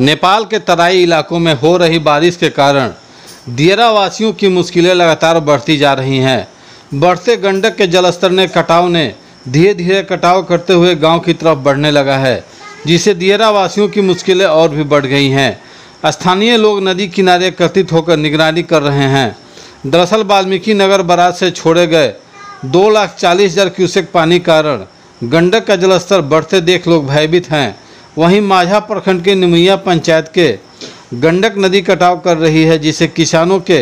नेपाल के तराई इलाकों में हो रही बारिश के कारण दियरा वासियों की मुश्किलें लगातार बढ़ती जा रही हैं। बढ़ते गंडक के जलस्तर ने कटाव ने धीरे धीरे कटाव करते हुए गाँव की तरफ़ बढ़ने लगा है, जिससे दियरा वासियों की मुश्किलें और भी बढ़ गई हैं। स्थानीय लोग नदी किनारे एकत्रित होकर निगरानी कर रहे हैं। दरअसल वाल्मीकि नगर बराज से छोड़े गए दो लाख चालीस हज़ार क्यूसेक पानी कारण गंडक का जलस्तर बढ़ते देख लोग भयभीत हैं। वहीं माझा प्रखंड के निमैया पंचायत के गंडक नदी कटाव कर रही है जिससे किसानों के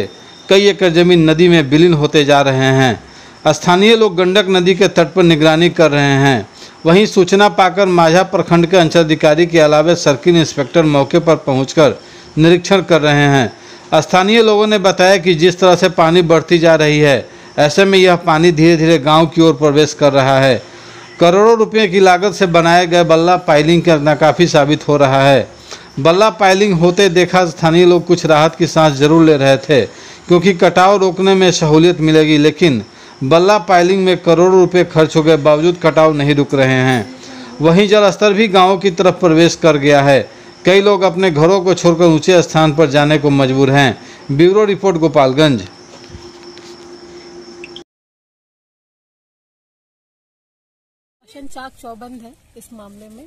कई एकड़ ज़मीन नदी में विलीन होते जा रहे हैं। स्थानीय लोग गंडक नदी के तट पर निगरानी कर रहे हैं। वहीं सूचना पाकर माझा प्रखंड के अंचलाधिकारी के अलावा सर्किल इंस्पेक्टर मौके पर पहुंचकर निरीक्षण कर रहे हैं। स्थानीय लोगों ने बताया कि जिस तरह से पानी बढ़ती जा रही है, ऐसे में यह पानी धीरे धीरे गाँव की ओर प्रवेश कर रहा है। करोड़ों रुपए की लागत से बनाए गए बल्ला पाइलिंग का नाकाफी साबित हो रहा है। बल्ला पाइलिंग होते देखा स्थानीय लोग कुछ राहत की सांस ज़रूर ले रहे थे, क्योंकि कटाव रोकने में सहूलियत मिलेगी, लेकिन बल्ला पाइलिंग में करोड़ों रुपए खर्च हो गए, बावजूद कटाव नहीं रुक रहे हैं। वहीं जलस्तर भी गाँवों की तरफ़ प्रवेश कर गया है। कई लोग अपने घरों को छोड़कर ऊँचे स्थान पर जाने को मजबूर हैं। Bureau report, Gopalganj. राशन चाक चौबंद है इस मामले में।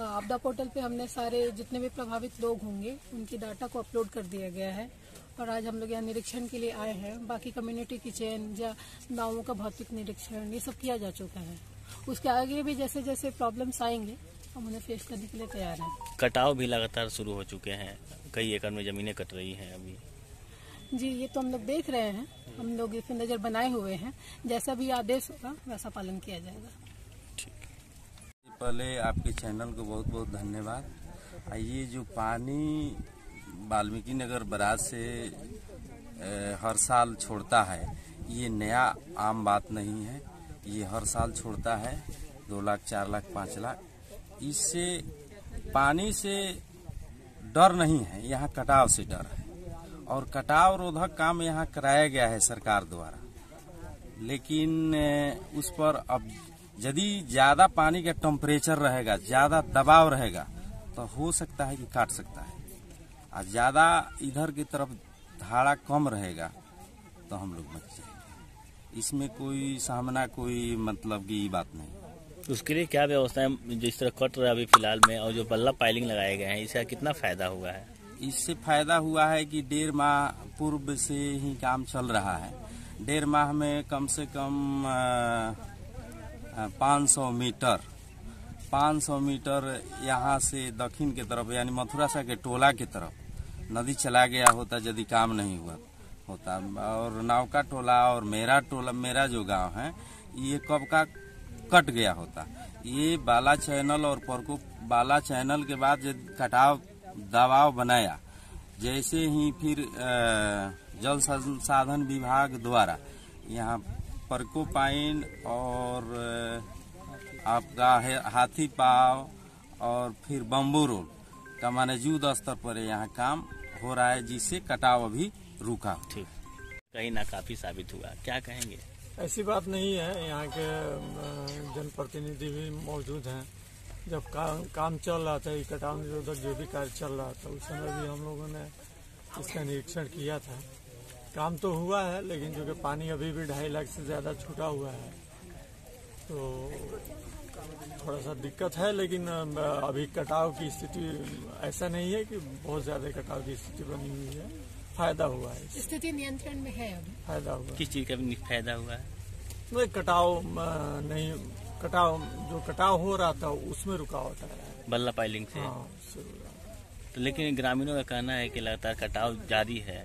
आपदा पोर्टल पे हमने सारे जितने भी प्रभावित लोग होंगे उनकी डाटा को अपलोड कर दिया गया है। और आज हम लोग यहाँ निरीक्षण के लिए आए हैं। बाकी कम्युनिटी किचन या गाँवों का भौतिक निरीक्षण ये सब किया जा चुका है। उसके आगे भी जैसे जैसे प्रॉब्लम्स आएँगे हम उन्हें फेस करने के लिए तैयार हैं। कटाव भी लगातार शुरू हो चुके हैं। कई एकड़ में जमीनें कट रही हैं अभी। जी ये तो हम लोग देख रहे हैं। हम लोग इस नज़र बनाए हुए हैं। जैसा भी आदेश होगा वैसा पालन किया जाएगा। पहले आपके चैनल को बहुत बहुत धन्यवाद। ये जो पानी वाल्मीकि नगर बराज से हर साल छोड़ता है, ये नया आम बात नहीं है। ये हर साल छोड़ता है, दो लाख, चार लाख, पाँच लाख। इससे, पानी से डर नहीं है, यहाँ कटाव से डर है। और कटाव रोधक काम यहाँ कराया गया है सरकार द्वारा। लेकिन उस पर अब यदि ज़्यादा पानी का टेम्परेचर रहेगा ज़्यादा दबाव रहेगा तो हो सकता है कि काट सकता है। और ज़्यादा इधर की तरफ़ धारा कम रहेगा तो हम लोग बच जाएँगे। इसमें कोई सामना कोई मतलब की बात नहीं। उसके लिए क्या व्यवस्थाएँ जिस तरह कट रहा है अभी फ़िलहाल में और जो बल्ला पाइलिंग लगाए गए हैं इसका कितना फ़ायदा हुआ है? इससे फ़ायदा हुआ है कि डेढ़ माह पूर्व से ही काम चल रहा है। डेढ़ माह में कम से कम आ, 500 मीटर 500 मीटर यहाँ से दक्षिण के तरफ़, यानी मथुरा सा के टोला के तरफ़, नदी चला गया होता यदि काम नहीं हुआ होता। और नावका टोला और मेरा टोला, मेरा जो गाँव है, ये कब का कट गया होता? ये बाला चैनल और परको, बाला चैनल के बाद कटाव, दबाव बनाया। जैसे ही फिर जल संसाधन विभाग द्वारा यहाँ परको पाइन और आपका है हाथी पाव और फिर बम्बू रोड का माने युद्ध स्तर पर यहाँ काम हो रहा है जिससे कटाव अभी रुका। ठीक। कहीं ना काफ़ी साबित हुआ। क्या कहेंगे? ऐसी बात नहीं है। यहाँ के जनप्रतिनिधि भी मौजूद हैं। जब काम काम चल रहा था कटाव निरोधक जो भी कार्य चल रहा था उस समय भी हम लोगों ने इसका निरीक्षण किया था। काम तो हुआ है लेकिन जो कि पानी अभी भी ढाई लाख से ज़्यादा छूटा हुआ है तो थोड़ा सा दिक्कत है लेकिन अभी कटाव की स्थिति ऐसा नहीं है कि बहुत ज़्यादा कटाव की स्थिति बनी हुई है। फ़ायदा हुआ है। स्थिति नियंत्रण में है अभी। फ़ायदा हुआ किस चीज़ का भी फ़ायदा हुआ है? नहीं कटाव नहीं कटाव जो कटाव हो रहा था उसमें रुकावट आया है। बल्ला पाइलिंग से? है। तो लेकिन ग्रामीणों का कहना है कि लगातार कटाव जारी है।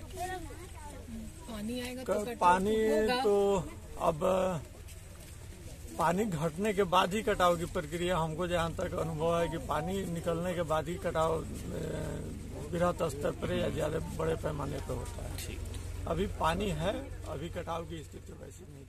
पानी आएगा तो पानी। तो अब पानी घटने के बाद ही कटाव की प्रक्रिया हमको जहाँ तक अनुभव है कि पानी निकलने के बाद ही कटाव बृहत स्तर पर या ज़्यादा बड़े पैमाने पर होता है। अभी पानी है अभी कटाव की स्थिति वैसी नहीं।